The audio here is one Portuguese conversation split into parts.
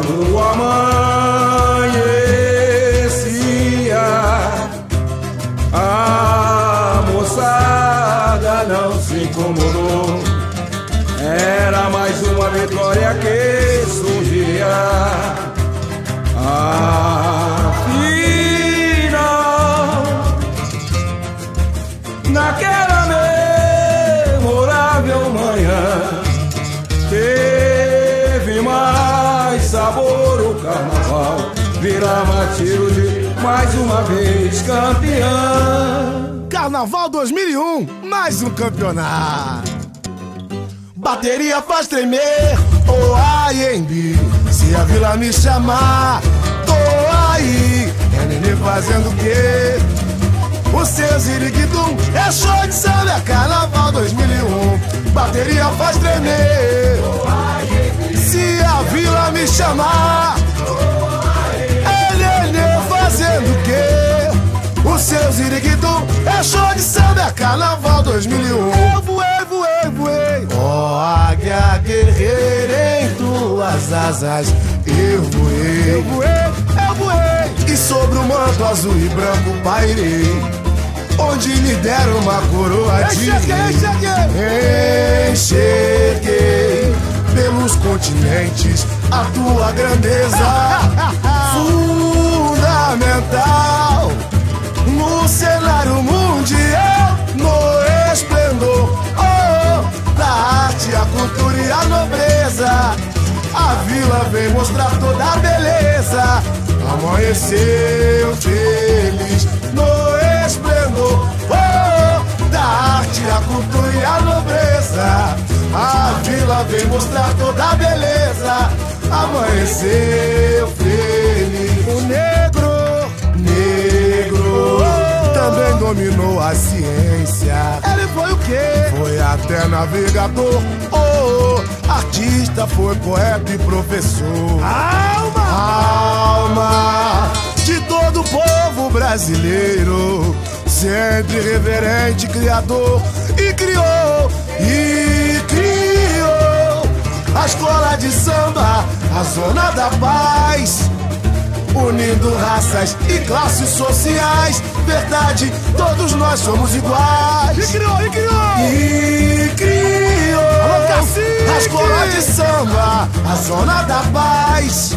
Quando amanhecia, a moçada não se incomodou. Era mais uma vitória que surgia. Afinal, naquela memorável manhã. Sabor o carnaval. Virar Matilde mais uma vez campeã. Carnaval 2001, mais um campeonato. Bateria faz tremer, oh AMB. Se a vila me chamar, tô aí. É nenê fazendo o quê? O seu ziriguidum é show de samba, é carnaval 2001. Bateria faz tremer. Se a vila me chamar, é nenê fazendo o quê? O seu ziriguidum é show de samba, é carnaval 2001. Eu voei, voei, voei. Ó oh, águia guerreira em tuas asas, eu voei. Eu voei, eu voei. E sobre o manto azul e branco pairei. Onde me deram uma coroa de Enxerguei, enxerguei. Enxerguei pelos continentes a tua grandeza fundamental no cenário mundial, no esplendor oh, da arte, a cultura e a nobreza. A vila vem mostrar toda a beleza. Amanheceu feliz no esplendor oh, Vem mostrar toda a beleza. Amanheceu feliz. O negro, negro também dominou a ciência. ele foi o quê? Foi até navegador, oh, oh, artista, foi poeta e professor. Alma, Alma de todo o povo brasileiro, sempre reverente, criador a zona da paz. Unindo raças e classes sociais, verdade, todos nós somos iguais. e criou, e criou. E criou Alô, a escola de samba, a zona da paz.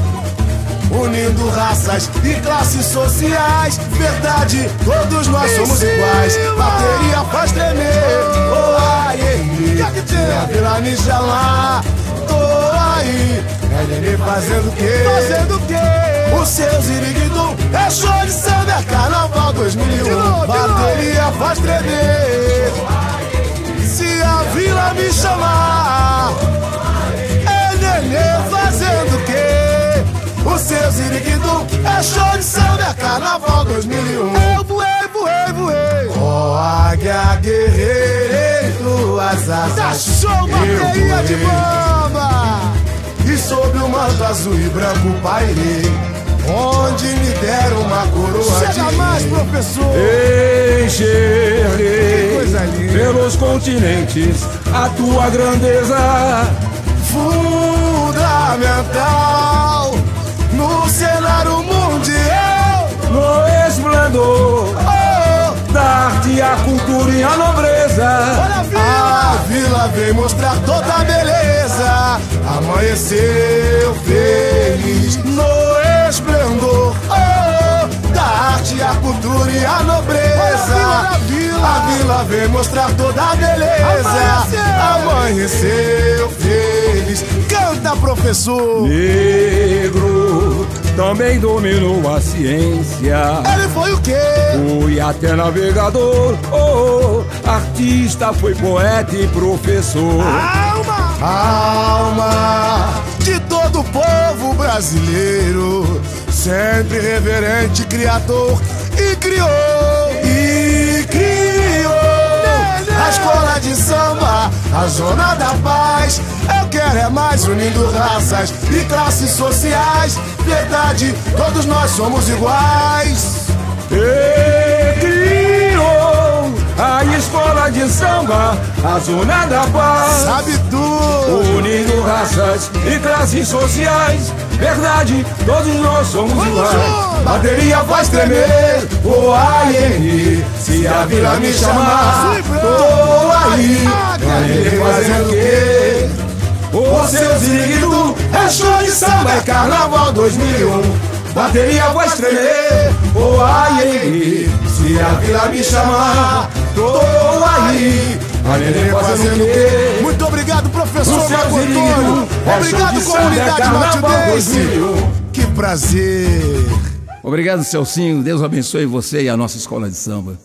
Unindo raças e classes sociais, verdade, todos nós somos cima! iguais. Bateria faz tremer, oh ai, Que que tem? a Vila Mijalá, tô aí. Nenê fazendo o quê? Fazendo o quê? O seu ziriguidum é show de samba, é carnaval 2001. De novo, de Bateria faz tremer. Se a vila me chamar, é nenê fazendo o quê? O seu ziriguidum é show de samba, é carnaval 2001. Eu voei, voei, voei. Ó águia guerreira em tuas asas. Tá show, bateria de voei. Bomba. E sob o manto azul e branco pairei Onde me deram uma coroa Chega de mais, rei. professor. Enxerguei pelos continentes a tua grandeza. Fundamental A vila vem mostrar toda a beleza Amanheceu feliz. No esplendor oh, Da arte, a cultura e a nobreza. A vila, a vila. Vem mostrar toda a beleza. Amanheceu. Amanheceu feliz. Canta, professor. Negro também dominou a ciência. Ele foi o quê? Fui até navegador, oh, artista, foi poeta e professor. Alma. Alma de todo o povo brasileiro, sempre reverente, criador e criou e criou a escola de samba, a zona da paz. É mais unindo raças e classes sociais. Verdade, todos nós somos iguais. E criou a escola de samba, samba, a zona da paz. Sabe tudo. Unindo raças e classes sociais. Verdade, todos nós somos Vamos iguais. junto. Bateria faz tremer, o AN. Se a vila me chamar, tô aí. Vai fazendo o quê? O seu ziriguido é show de samba, é carnaval 2001. Bateria faz tremer, o AN. Se a vila me chamar, tô aí. Vai fazendo o quê? Muito obrigado, professor Marco Antônio. é Obrigado, é comunidade. 2001. Que prazer. Obrigado, Celcinho. Deus abençoe você e a nossa escola de samba.